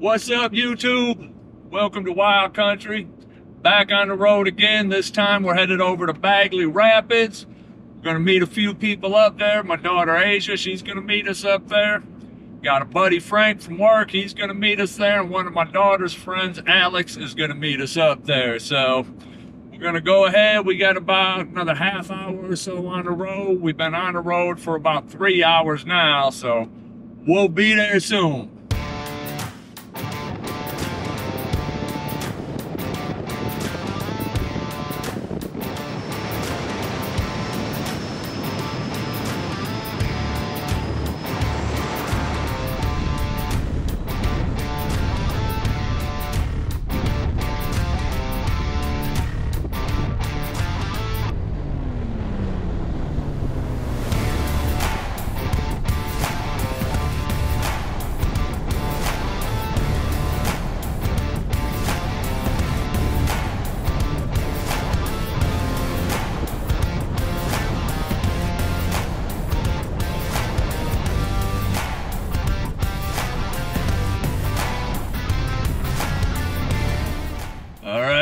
What's up, YouTube? Welcome to Wild Country. Back on the road again. This time we're headed over to Bagley Rapids. We're gonna meet a few people up there. My daughter Asia, she's gonna meet us up there. Got a buddy Frank from work, he's gonna meet us there. And one of my daughter's friends, Alex, is gonna meet us up there. So we're gonna go ahead. We got about another half hour or so on the road. We've been on the road for about three hours now, so we'll be there soon.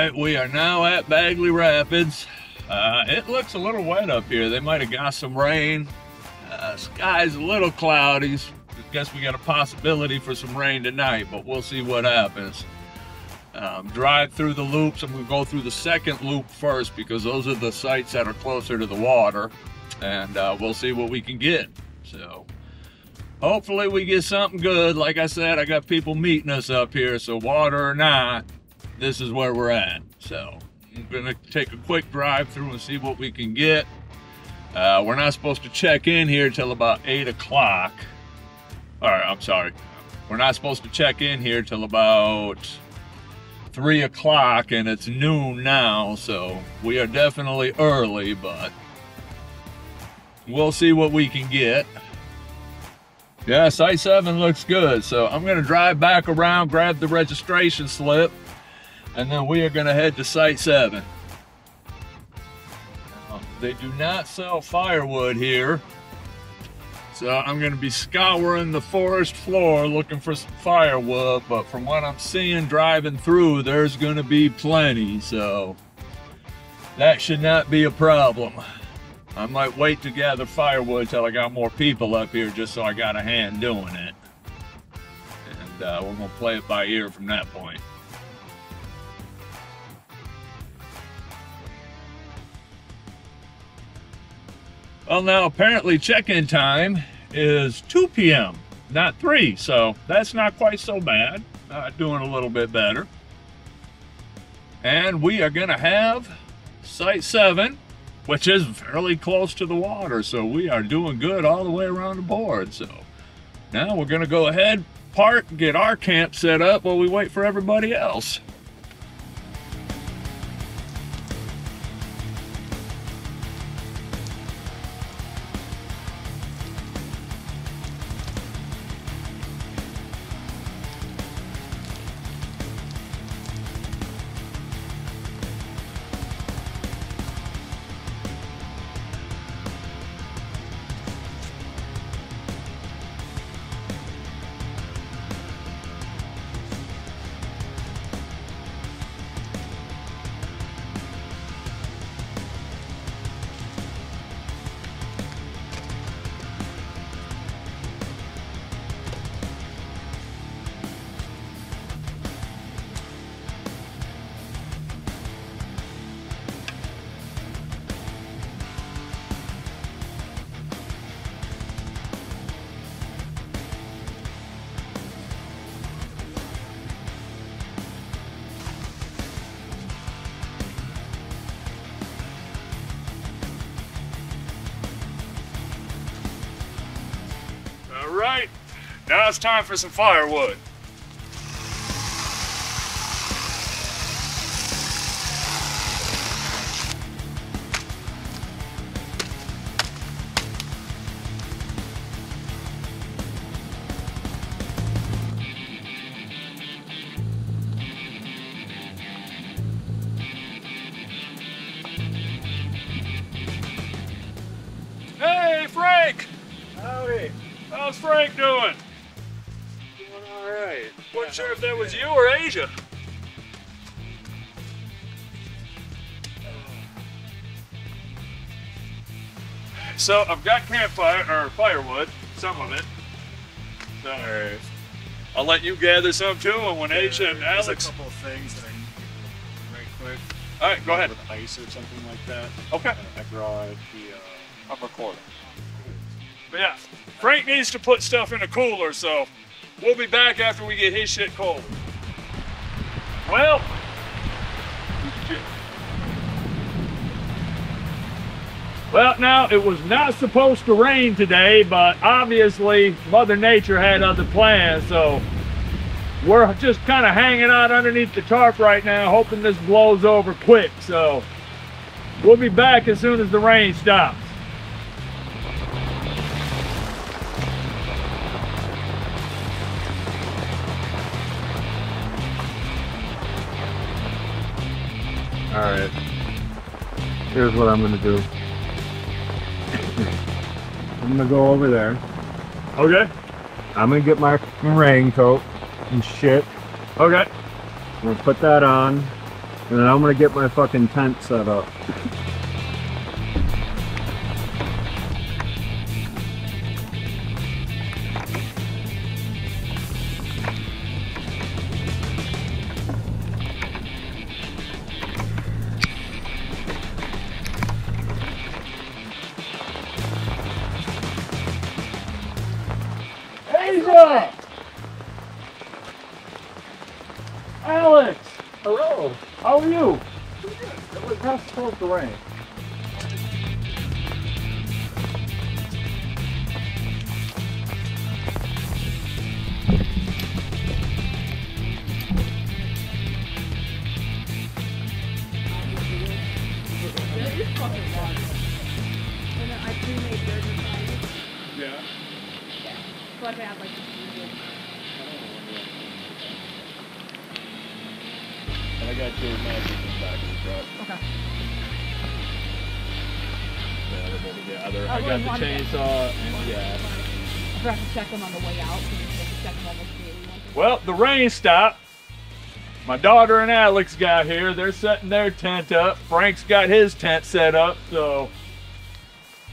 Right, we are now at Bagley Rapids. Uh, it looks a little wet up here. They might have got some rain. Uh, sky's a little cloudy. I guess we got a possibility for some rain tonight, but we'll see what happens. Um, drive through the loops. I'm going to go through the second loop first because those are the sites that are closer to the water, and uh, we'll see what we can get. So hopefully we get something good. Like I said, I got people meeting us up here, so water or not, this is where we're at. So I'm gonna take a quick drive through and see what we can get. Uh, we're not supposed to check in here till about eight o'clock. All right, I'm sorry. We're not supposed to check in here till about three o'clock and it's noon now. So we are definitely early, but we'll see what we can get. Yeah, Site 7 looks good. So I'm gonna drive back around, grab the registration slip, and then we are going to head to Site 7. Now, they do not sell firewood here, so I'm going to be scouring the forest floor looking for some firewood, but from what I'm seeing driving through, there's going to be plenty, so that should not be a problem. I might wait to gather firewood till I got more people up here just so I got a hand doing it. And uh, we're going to play it by ear from that point. Well, now apparently check-in time is 2 p.m., not 3, so that's not quite so bad. Uh, doing a little bit better. And we are going to have Site 7, which is fairly close to the water, so we are doing good all the way around the board. So now we're going to go ahead, park, get our camp set up while we wait for everybody else. Now it's time for some firewood. Hey, Frank! Howdy. How's Frank doing? Sure if that was you or Asia. So I've got campfire or firewood, some of it. So Alright. I'll let you gather some too, and when Asia and Alex. a couple of things that I need to do right quick. All right, go ahead. With ice or something like that. Okay. Uh, I brought the. Uh, I'm recording. But yeah, Frank needs to put stuff in a cooler, so we'll be back after we get his shit cold. Well, well, now it was not supposed to rain today, but obviously Mother Nature had other plans, so we're just kind of hanging out underneath the tarp right now, hoping this blows over quick. So we'll be back as soon as the rain stops. Alright. Here's what I'm gonna do. I'm gonna go over there. Okay. I'm gonna get my fucking raincoat and shit. Okay. I'm gonna put that on. And then I'm gonna get my fucking tent set up. How are you? It was not supposed to rain. That is fucking long. I pre-made yours. Yeah. So I have like this video. and I got your magic in the back of the truck. Okay. Available together. I I got the chainsaw and yeah. I forgot to check them on the way out because you have to check them almost daily. once a- Well, the rain stopped. My daughter and Alex got here. They're setting their tent up. Frank's got his tent set up, so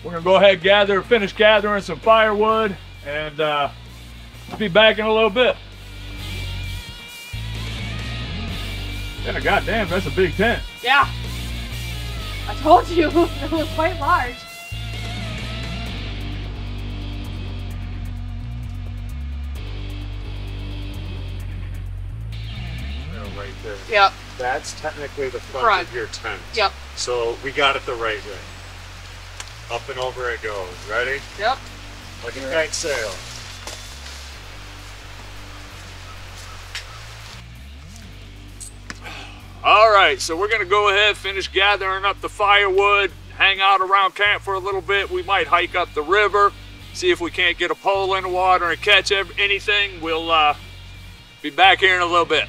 we're gonna go ahead and gather, finish gathering some firewood, and uh, be back in a little bit. Yeah, goddamn, that's a big tent. Yeah. I told you it was quite large. Right there. Yep. That's technically the front, Front. of your tent. Yep. So we got it the right way. Up and over it goes. Ready? Yep. Like a kite sail. All right, so we're gonna go ahead, finish gathering up the firewood, hang out around camp for a little bit. We might hike up the river, see if we can't get a pole in the water and catch anything. We'll uh, be back here in a little bit.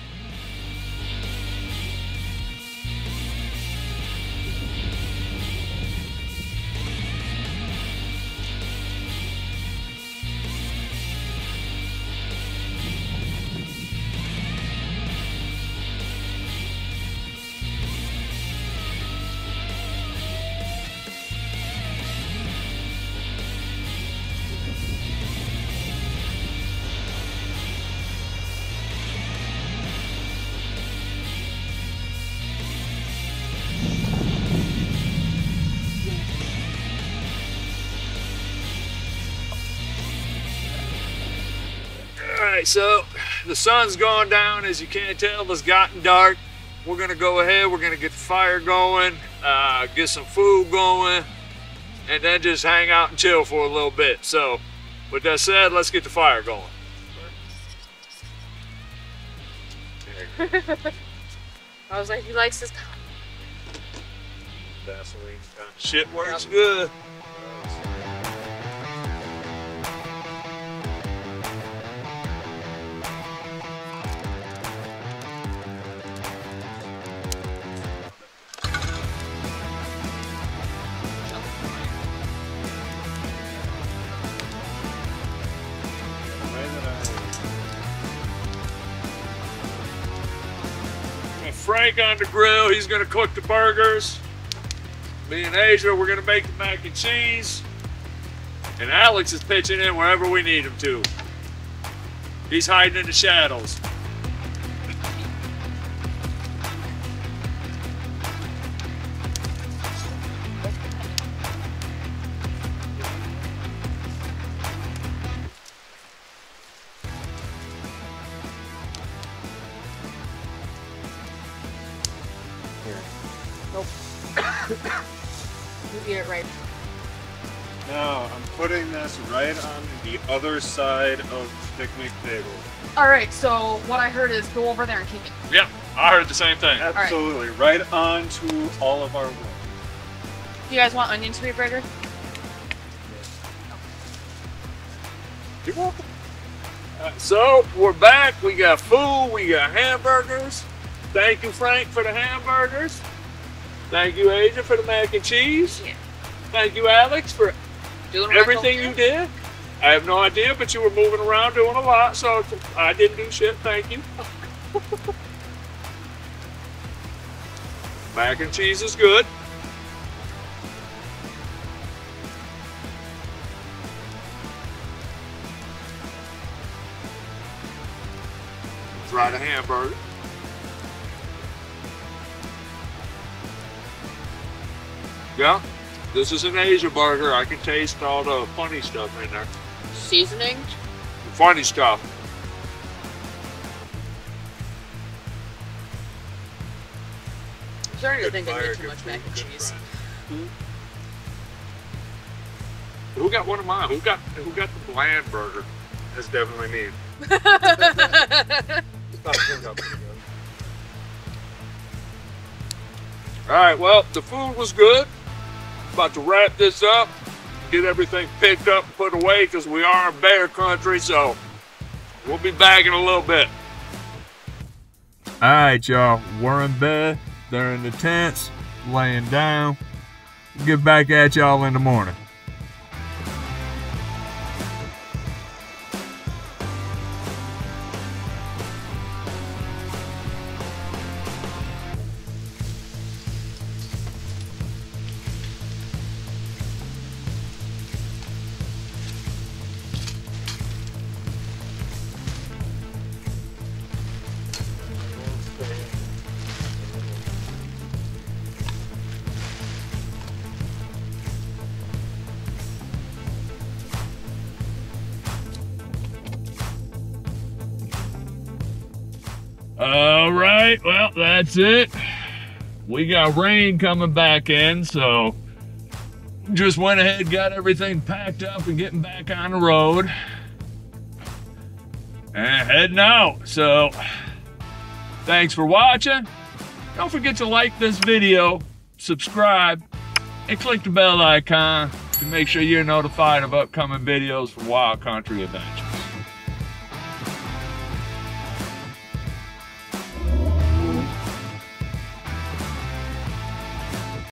So the sun's gone down. As you can't tell, it's gotten dark. We're gonna go ahead. We're gonna get the fire going, uh, get some food going, and then just hang out and chill for a little bit. So, with that said, let's get the fire going. I was like, he likes this. Vaseline Shit works good. Frank on the grill. He's gonna cook the burgers. Me and Asia, we're gonna make the mac and cheese. And Alex is pitching in wherever we need him to. He's hiding in the shadows. No, I'm putting this right on the other side of the picnic table. All right. So what I heard is go over there and kick it. Yeah, I heard the same thing. Absolutely, right onto all of our wood. Do you guys want onion sweet burger? You're welcome. Uh, so we're back. We got food. We got hamburgers. Thank you, Frank, for the hamburgers. Thank you, Asia, for the mac and cheese. Yeah. Thank you, Alex, for Doing what I everything you did. I have no idea, but you were moving around doing a lot, so I didn't do shit. Thank you. Mac and cheese is good. Try the hamburger. Yeah, this is an Asia burger. I can taste all the funny stuff in there. Seasoning. Funny stuff. I'm starting to think I fire, did too much mac and cheese. friends. Who got one of mine? Who got who got the bland burger? That's definitely me. All Thought it turned out pretty good. All right. Well, the food was good. About to wrap this up, get everything picked up, put away because we are in bear country. So we'll be back in a little bit. All right, y'all. We're in bed. They're in the tents, laying down. Get back at y'all in the morning. All right. Well, that's it. We got rain coming back in, so just went ahead, got everything packed up, and getting back on the road. And heading out. So, thanks for watching. Don't forget to like this video, subscribe, and click the bell icon to make sure you're notified of upcoming videos from Wild Country Adventure.